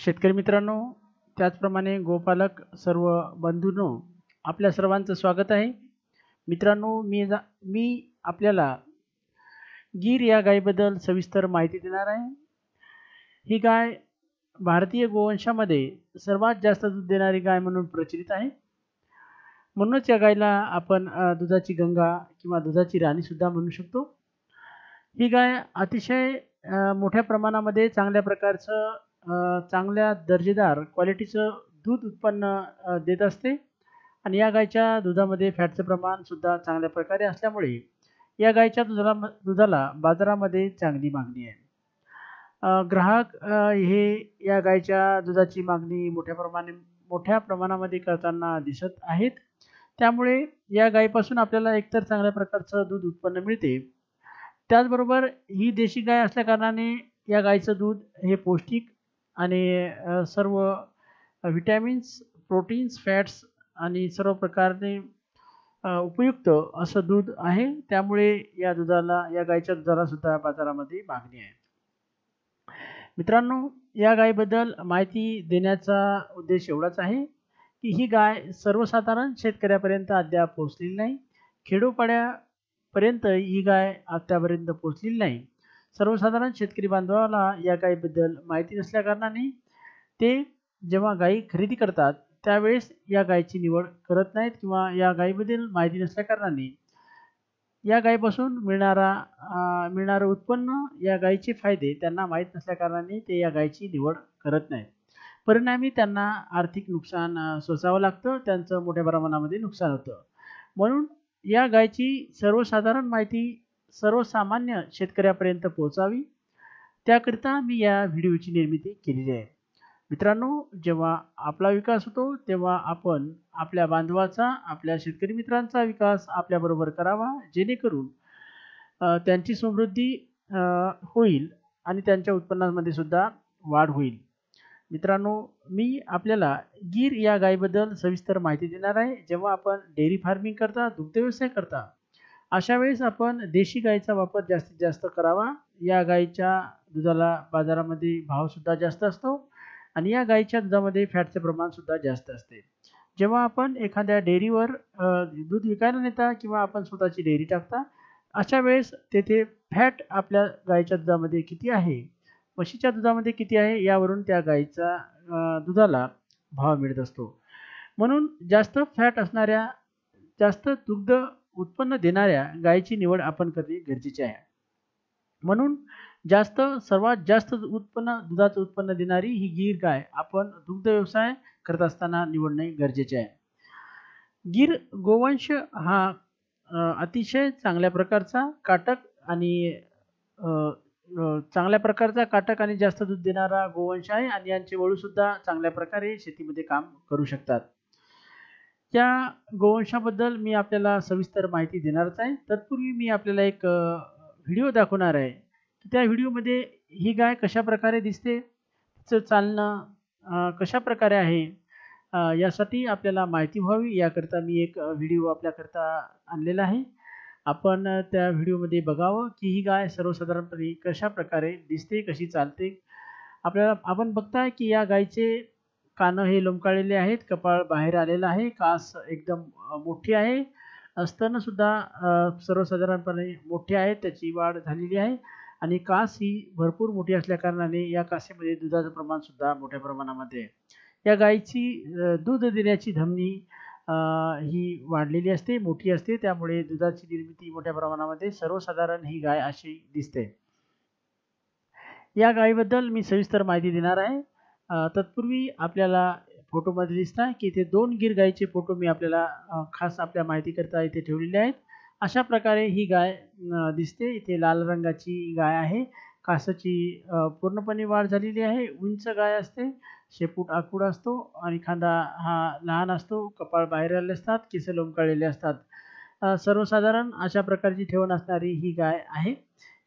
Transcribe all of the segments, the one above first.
शेतकरी मित्रांनो त्याचप्रमाणे गोपालक सर्व बंधूंनो आपल्या सर्वांचं स्वागत आहे. मित्रांनो मी जा मी आपल्याला गीर या गायीबद्दल सविस्तर माहिती देणार आहे. ही गाय भारतीय गोवंशामध्ये सर्वात जास्त दूध देणारी गाय म्हणून प्रचलित आहे. म्हणूनच या गायला आपण दुधाची गंगा किंवा दुधाची राणीसुद्धा म्हणू शकतो. ही गाय अतिशय मोठ्या प्रमाणामध्ये चांगल्या प्रकारचं चांगल्या दर्जेदार क्वालिटीचं दूध उत्पन्न देत असते. आणि या गायच्या दुधामध्ये फॅटचं प्रमाण सुद्धा चांगल्या प्रकारे असल्यामुळे या गायच्या दुधाला दुधाला बाजारामध्ये चांगली मागणी आहे. ग्राहक हे या गायच्या दुधाची मागणी मोठ्या प्रमाणे मोठ्या प्रमाणामध्ये करताना दिसत आहेत. त्यामुळे या गायीपासून आपल्याला एकतर चांगल्या प्रकारचं दूध उत्पन्न मिळते. त्याचबरोबर ही देशी गाय असल्याकारणाने या गायीचं दूध हे पौष्टिक आणि सर्व विटॅमिन्स प्रोटीन्स फॅट्स आणि सर्व प्रकारने उपयुक्त असं दूध आहे. त्यामुळे या दुधाला या गायीच्या दुधाला सुद्धा बाजारामध्ये मागणी आहे. मित्रांनो या गायीबद्दल माहिती देण्याचा उद्देश एवढाच आहे की ही गाय सर्वसाधारण शेतकऱ्यापर्यंत अद्याप पोहोचलेली नाही. खेडोपाड्यापर्यंत ही गाय आत्तापर्यंत पोहोचलेली नाही. सर्वसाधारण शेतकरी बांधवाला या गायीबद्दल माहिती नसल्या कारणाने ते जेव्हा गायी खरेदी करतात त्यावेळेस या गायीची निवड करत नाहीत किंवा या गायीबद्दल माहिती नसल्या कारणाने. या गायीपासून मिळणारा मिळणारं उत्पन्न या गायीचे फायदे त्यांना माहीत नसल्या कारणाने ते या गायीची निवड करत नाहीत. परिणामी त्यांना आर्थिक नुकसान सोसावं लागतं त्यांचं मोठ्या प्रमाणामध्ये नुकसान होतं. म्हणून या गायची सर्वसाधारण माहिती सर्वसामान्य शेतकऱ्यापर्यंत पोहोचावी. त्याकरिता मी या व्हिडिओची निर्मिती केलेली आहे. मित्रांनो जेव्हा आपला विकास होतो तेव्हा आपण आपल्या बांधवाचा आपल्या शेतकरी मित्रांचा विकास आपल्याबरोबर करावा जेणेकरून त्यांची समृद्धी होईल आणि त्यांच्या उत्पन्नामध्ये सुद्धा वाढ होईल. मित्रांनो मी आपल्याला गीर या गायीबद्दल सविस्तर माहिती देणार आहे. जेव्हा आपण डेअरी फार्मिंग करता दुग्ध व्यवसाय करता अशा वेळेस आपण देशी गाईचा वापर जास्तीत जास्त करावा. या गाईच्या दुधाला बाजारामध्ये भावसुद्धा जास्त असतो आणि या गाईच्या दुधामध्ये फॅटचे प्रमाणसुद्धा जास्त असते. जेव्हा आपण एखाद्या डेअरीवर दूध विकायला नेता किंवा आपण स्वतःची डेअरी टाकता अशा वेळेस तेथे फॅट आपल्या गाईच्या दुधामध्ये किती आहे? म्हशीच्या दुधामध्ये किती आहे? यावरून त्या गाईचा दुधाला भाव मिळत असतो. म्हणून जास्त फॅट असणाऱ्या जास्त दुग्ध उत्पन्न देणाऱ्या गायीची निवड आपण करणे गरजेचे आहे. म्हणून जास्त सर्वात जास्त उत्पन्न दुधाचं उत्पन्न देणारी ही गीर गाय आपण दुग्ध व्यवसाय करत असताना निवडणे गरजेचे आहे. गीर गोवंश हा अतिशय चांगल्या प्रकारचा काटक आणि चांगल्या प्रकारचा काटक आणि जास्त दूध देणारा गोवंश आहे आणि यांचे वळूसुद्धा चांगल्या प्रकारे शेतीमध्ये काम करू शकतात. या गोवंशाबद्दल मी आपल्याला सविस्तर माहिती देणारच आहे. तत्पूर्वी मी आपल्याला एक व्हिडिओ दाखवणार आहे. त्या व्हिडिओमध्ये ही गाय कशा प्रकारे दिसते तिचं चालणं कशा प्रकारे आहे यासाठी आपल्याला माहिती व्हावी. याकरता मी एक व्हिडिओ आपल्याकरता आणलेला आहे. आपण त्या व्हिडिओमध्ये बघावं की ही गाय सर्वसाधारणपणे कशा प्रकारे दिसते कशी चालते. आपल्याला आपण बघताय की या गायचे कानं हे लोंबकाळलेले आहेत कपाळ बाहेर आलेला आहे कास एकदम मोठी आहे. स्तन सुद्धा सर्वसाधारणपणे मोठे आहेत त्याची वाढ झालेली आहे. आणि कास ही भरपूर मोठी असल्या कारणाने या कासेमध्ये दुधाचं प्रमाण सुद्धा मोठ्या प्रमाणामध्ये आहे. या गायीची दूध देण्याची धमनी ही वाढलेली असते मोठी असते. त्यामुळे दुधाची निर्मिती मोठ्या प्रमाणामध्ये सर्वसाधारण ही गाय अशी दिसते. या गायीबद्दल मी सविस्तर माहिती देणार आहे. तत्पूर्वी आपल्याला फोटोमध्ये दिसत आहे की इथे दोन गिर गायीचे फोटो मी आपल्याला खास आपल्या माहितीकरता इथे ठेवलेले आहेत. अशा प्रकारे ही गाय दिसते. इथे लाल रंगाची गाय आहे. कासाची पूर्णपणे वाढ झालेली आहे. उंच गाय असते. शेपूट आखूड असतो आणि खांदा हा लहान असतो. कपाळ बाहेर आलेले असतात. केस लोंबकाळलेले असतात. सर्वसाधारण अशा प्रकारची ठेवण असणारी ही गाय आहे.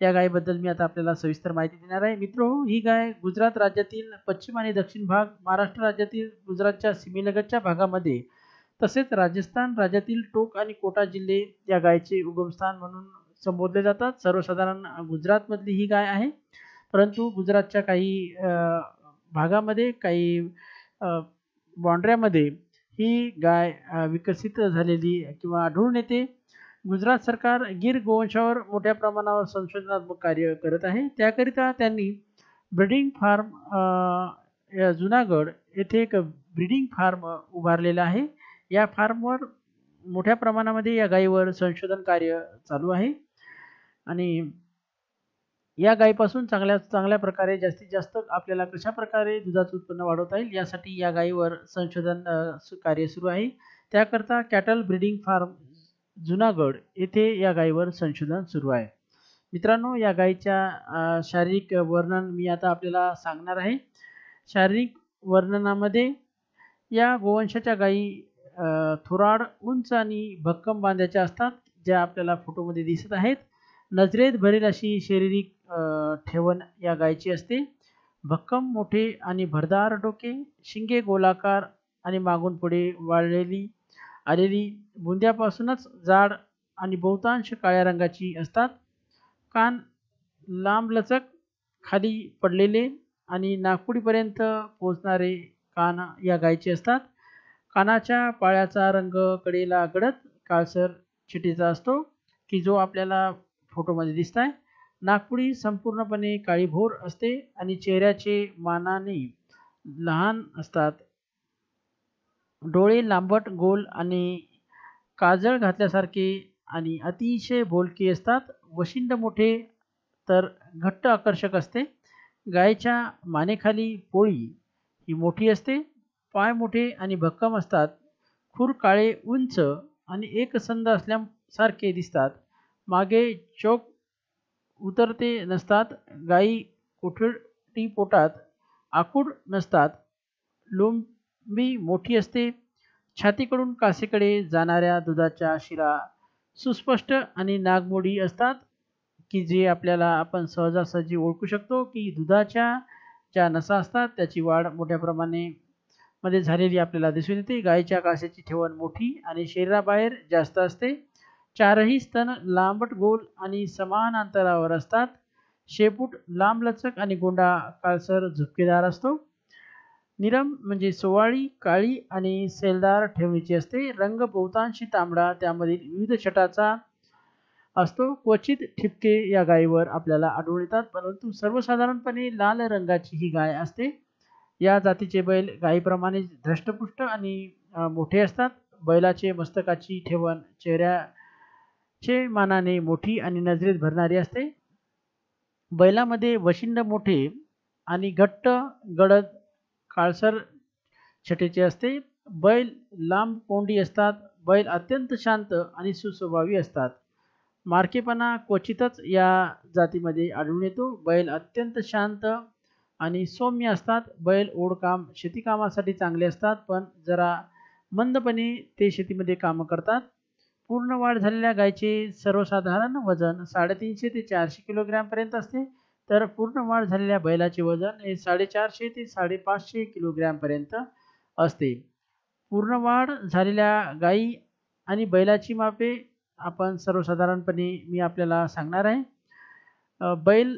या गायीबद्दल मी आता आपल्याला सविस्तर माहिती देणार आहे. मित्रो ही गाय गुजरात राज्यातील पश्चिम आणि दक्षिण भाग महाराष्ट्र राज्यातील गुजरातच्या सीमेलगतच्या भागामध्ये तसेच राजस्थान राज्यातील टोक आणि कोटा जिल्हे या गायचे उगमस्थान म्हणून संबोधले जातात. सर्वसाधारण गुजरातमधली ही गाय आहे. परंतु गुजरातच्या काही भागामध्ये काही बाँड्र्यामध्ये ही गाय विकसित झालेली किंवा आढळून येते. गुजरात सरकार गिर गोवंशावर मोठ्या प्रमाणावर संशोधनात्मक कार्य करत आहे. त्याकरिता त्यांनी ब्रिडिंग फार्म जुनागड येथे एक ब्रिडिंग फार्म उभारलेला आहे. या फार्मवर मोठ्या प्रमाणामध्ये या गायीवर संशोधन कार्य चालू आहे. आणि या गायीपासून चांगल्या चांगल्या प्रकारे जास्तीत जास्त आपल्याला कशा प्रकारे दुधाचं उत्पन्न वाढवता येईल यासाठी या गायीवर संशोधन कार्य सुरू आहे. त्याकरता कॅटल ब्रिडिंग फार्म जुनागड येथे या गायीवर संशोधन सुरू आहे. मित्रांनो या गायीच्या शारीरिक वर्णन मी आता आपल्याला सांगणार आहे. शारीरिक वर्णनामध्ये या गोवंशाच्या गायी थोराड उंच आणि भक्कम बांध्याच्या असतात ज्या आपल्याला फोटोमध्ये दिसत आहेत. नजरेत भरेल अशी शारीरिक ठेवण या गायची असते. भक्कम मोठे आणि भरदार डोके शिंगे गोलाकार आणि मागून पुढे वाळलेली आलेली बुंद्यापासूनच जाड आणि बहुतांश काळ्या रंगाची असतात. कान लांब लचक खाली पडलेले आणि नागपुडीपर्यंत पोचणारे कान या गायीचे असतात. कानाच्या पाळ्याचा रंग कडेला गडद काळसर चिटीचा असतो की जो आपल्याला फोटोमध्ये दिसत आहे नागपुडी संपूर्णपणे काळीभोर असते आणि चेहऱ्याचे मानाने लहान असतात. डोळे लांबट गोल आणि काजळ घातल्यासारखे आणि अतिशय बोलकी असतात. वशिंड मोठे तर घट्ट आकर्षक असते. गायच्या मानेखाली पोळी ही मोठी असते. पाय मोठे आणि भक्कम असतात. खूर काळे उंच आणि एकसंध असल्यासारखे दिसतात. मागे चोक उतरते नसतात. गायी कोठडी पोटात आखूड नसतात. लोंब मी मोठी असते छातीकडून कासेकडे जाणाऱ्या दुधाच्या शिरा सुस्पष्ट आणि नागमोडी असतात की जे आपल्याला आपण सहजासहजी ओळखू शकतो की दुधाच्या ज्या नसा असतात त्याची वाढ मोठ्या प्रमाणे मध्ये झालेली आपल्याला दिसून येते. गायीच्या कासेची ठेवण मोठी आणि शरीराबाहेर जास्त असते. चारही स्तन लांबट गोल आणि समान अंतरावर असतात. शेपूट लांबलचक आणि गोंडा काळसर झुपकेदार असतो. निरम म्हणजे सोवाळी काळी आणि सेलदार ठेवणीची असते. रंग बहुतांशी तांबडा त्यामधील विविध छटाचा असतो. क्वचित ठिपके या गायीवर आपल्याला आढळून येतात परंतु सर्वसाधारणपणे लाल रंगाची ही गाय असते. या जातीचे बैल गायीप्रमाणे धष्टपुष्ट आणि मोठे असतात. बैलाचे मस्तकाची ठेवण चेहऱ्याचे मानाने मोठी आणि नजरेत भरणारी असते. बैलामध्ये वशिंड मोठे आणि घट्ट गडद काळसर छटेचे असते. बैल लांब कोंडी असतात. बैल अत्यंत शांत आणि सुस्वभावी असतात. मारकेपणा क्वचितच या जातीमध्ये आढळून येतो. बैल अत्यंत शांत आणि सौम्य असतात. बैल ओढकाम शेतीकामासाठी चांगले असतात पण जरा मंदपणे ते शेतीमध्ये कामं करतात. पूर्ण वाढ झालेल्या गायीचे सर्वसाधारण वजन साडेतीनशे ते चारशे किलोग्रॅमपर्यंत असते. तर पूर्ण वाढ झालेल्या बैलाचे वजन हे साडेचारशे ते साडेपाचशे किलोग्रॅमपर्यंत असते. पूर्ण वाढ झालेल्या गाई आणि बैलाची मापे आपण सर्वसाधारणपणे मी आपल्याला सांगणार आहे. बैल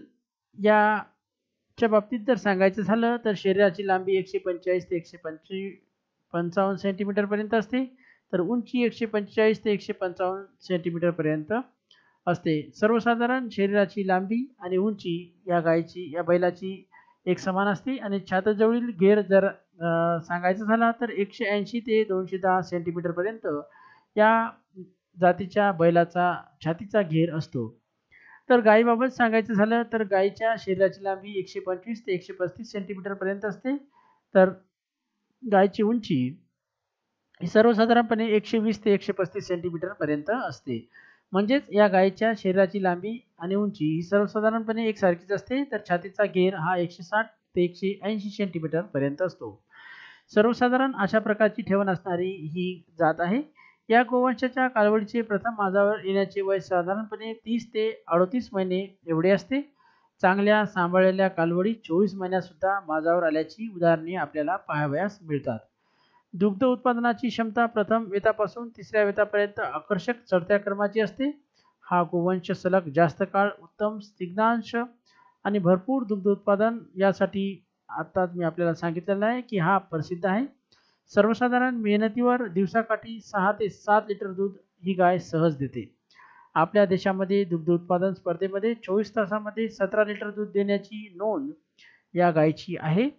याच्या बाबतीत जर सांगायचं झालं तर शरीराची लांबी एकशे पंचेचाळीस ते एकशे पंचवी पंचावन्न सेंटीमीटरपर्यंत असते. तर उंची एकशे पंचेचाळीस ते एकशे पंचावन्न सेंटीमीटरपर्यंत असते. सर्वसाधारण शरीराची लांबी आणि उंची या गायीची या बैलाची एक समान असते. आणि छाताजवळील घेर जर सांगायचं झाला तर एकशे ऐंशी ते दोनशे दहा सेंटीमीटरपर्यंत या जातीच्या बैलाचा छातीचा घेर असतो. तर गायीबाबत सांगायचं झालं तर गायीच्या शरीराची लांबी एकशे पंचवीस ते एकशे पस्तीस सेंटीमीटरपर्यंत असते. तर गायची उंची ही सर्वसाधारणपणे एकशे वीस ते एकशे पस्तीस सेंटीमीटरपर्यंत असते. म्हणजेच या गायीच्या शरीराची लांबी आणि उंची ही सर्वसाधारणपणे एकसारखीच असते तर छातीचा घेर हा एकशे साठ ते एकशे ऐंशी सेंटीमीटरपर्यंत असतो. सर्वसाधारण अशा प्रकारची ठेवण असणारी ही जात आहे. या गोवंशाच्या कालवडीचे प्रथम माझावर येण्याचे वय साधारणपणे तीस ते अडतीस महिने एवढे असते. चांगल्या सांभाळलेल्या कालवडी चोवीस महिन्यातसुद्धा माझावर आल्याची उदाहरणे आपल्याला पाहावयास मिळतात. दुग्ध उत्पादनाची क्षमता प्रथम वेतापासून तिसऱ्या वेतापर्यंत आकर्षक चढत्या क्रमाची असते. हा गोवंश सलग जास्त काळ उत्तम स्निग्धांश आणि भरपूर दुग्ध उत्पादन यासाठी आत्ताच मी आपल्याला सांगितलेलं आहे की हा प्रसिद्ध आहे. सर्वसाधारण मेहनतीवर दिवसाकाठी सहा ते सात लिटर दूध ही गाय सहज देते. आपल्या देशामध्ये दुग्ध उत्पादन स्पर्धेमध्ये चोवीस तासामध्ये सतरा लिटर दूध देण्याची नोंद या गायीची आहे.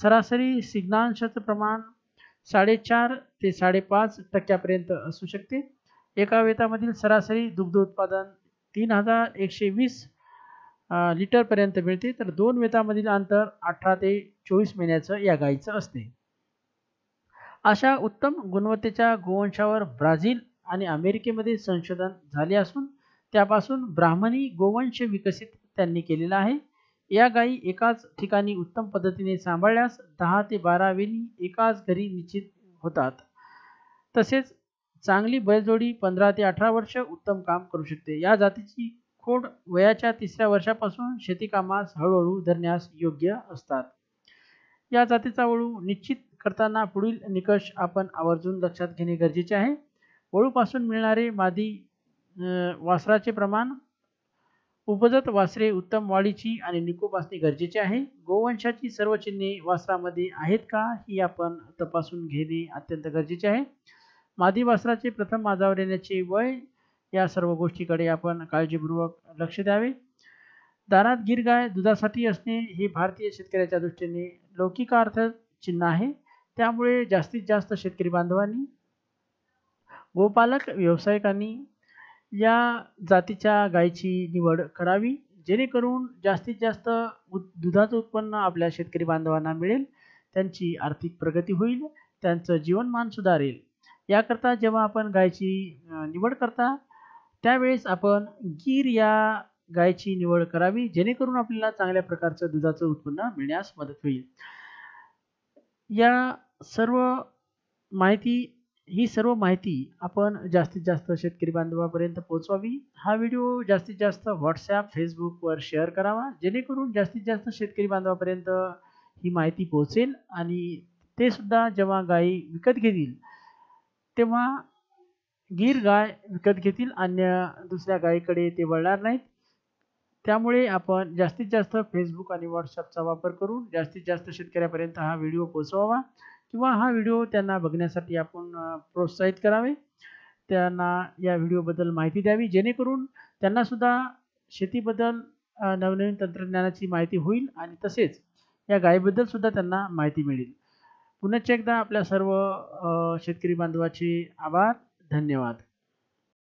सरासरी सिग्नांशाचं प्रमाण साडेचार ते साडेपाच टक्क्यापर्यंत असू शकते. एका वेतामधील सरासरी दुग्ध उत्पादन तीन हजार एकशे वीस लिटरपर्यंत मिळते. तर दोन वेतामधील अंतर अठरा ते चोवीस महिन्याचं या गायीचं असते. अशा उत्तम गुणवत्तेच्या गोवंशावर ब्राझील आणि अमेरिकेमध्ये संशोधन झाले असून त्यापासून ब्राह्मणी गोवंश विकसित त्यांनी केलेला आहे. या गायी एकाच ठिकाणी उत्तम पद्धतीने सांभाळल्यास दहा ते बारा वेळी एकाच घरी निश्चित होतात. तसेच चांगली बैलजोडी पंधरा ते अठरा वर्ष उत्तम काम करू शकते. या जातीची खोड वयाच्या तिसऱ्या वर्षापासून शेतीकामास हळूहळू धरण्यास योग्य असतात. या जातीचा वळू निश्चित करताना पुढील निकष आपण आवर्जून लक्षात घेणे गरजेचे आहे. वळूपासून मिळणारे मादी वासराचे प्रमाण उपजत वासरे उत्तम वाढीची आणि निकोप असणे गरजेचे आहे. गोवंशाची सर्व चिन्हे वासरामध्ये आहेत का ही आपण तपासून घेणे अत्यंत गरजेचे आहे. मादी वासराचे प्रथम माजावर येण्याचे वय या सर्व गोष्टीकडे आपण काळजीपूर्वक लक्ष द्यावे. दारात गिर गाय दुधासाठी असणे हे भारतीय शेतकऱ्याच्या दृष्टीने लौकिकार्थ चिन्ह आहे. त्यामुळे जास्तीत जास्त शेतकरी बांधवांनी गोपालक व्यावसायिकांनी या जातीच्या गायीची निवड करावी जेणेकरून जास्तीत जास्त दुधाचं उत्पन्न आपल्या शेतकरी बांधवांना मिळेल त्यांची आर्थिक प्रगती होईल त्यांचं जीवनमान सुधारेल. याकरता जेव्हा आपण गायची निवड करता त्यावेळेस आपण गीर या गायची निवड करावी जेणेकरून आपल्याला चांगल्या प्रकारचं दुधाचं उत्पन्न मिळण्यास मदत होईल. या सर्व माहिती ही सर्व माहिती आपण जास्तीत जास्त शेतकरी बांधवापर्यंत पोहोचवावी. हा व्हिडिओ जास्तीत जास्त व्हॉट्सॲप फेसबुकवर शेअर करावा. जेणेकरून जास्तीत जास्त शेतकरी बांधवापर्यंत ही माहिती पोहोचेल आणि ते सुद्धा जेव्हा गायी विकत घेतील तेव्हा गीर गाय विकत घेतील अन्य दुसऱ्या गायीकडे ते वळणार नाहीत. त्यामुळे आपण जास्तीत जास्त फेसबुक आणि व्हॉट्सअपचा वापर करून जास्तीत जास्त शेतकऱ्यापर्यंत हा व्हिडिओ पोचवावा किंवा हा व्हिडिओ त्यांना बघण्यासाठी आपण प्रोत्साहित करावे. त्यांना या व्हिडिओबद्दल माहिती द्यावी. जेणेकरून त्यांनासुद्धा शेतीबद्दल नवनवीन तंत्रज्ञानाची माहिती होईल आणि तसेच या गायीबद्दल सुद्धा त्यांना माहिती मिळेल. पुन्हा एकदा आपल्या सर्व शेतकरी बांधवाचे आभार. धन्यवाद.